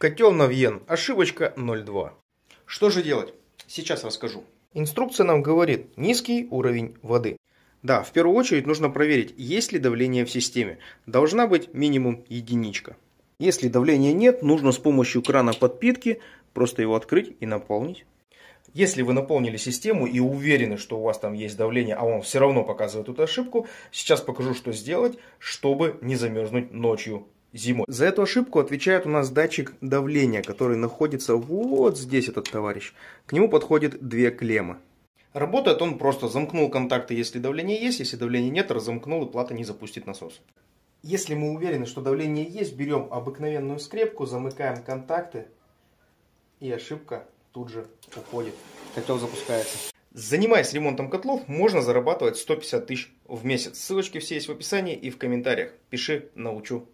Котел Навьен. Ошибочка 02. Что же делать? Сейчас расскажу. Инструкция нам говорит низкий уровень воды. Да, в первую очередь нужно проверить, есть ли давление в системе. Должна быть минимум единичка. Если давления нет, нужно с помощью крана подпитки просто его открыть и наполнить. Если вы наполнили систему и уверены, что у вас там есть давление, а он все равно показывает эту ошибку, сейчас покажу, что сделать, чтобы не замерзнуть ночью зимой. За эту ошибку отвечает у нас датчик давления, который находится вот здесь, этот товарищ. К нему подходит две клеммы. Работает он просто, замкнул контакты, если давление есть, если давления нет, разомкнул и плата не запустит насос. Если мы уверены, что давление есть, берем обыкновенную скрепку, замыкаем контакты и ошибка тут же уходит. Котел запускается. Занимаясь ремонтом котлов, можно зарабатывать 150 тысяч в месяц. Ссылочки все есть в описании и в комментариях. Пиши, научу.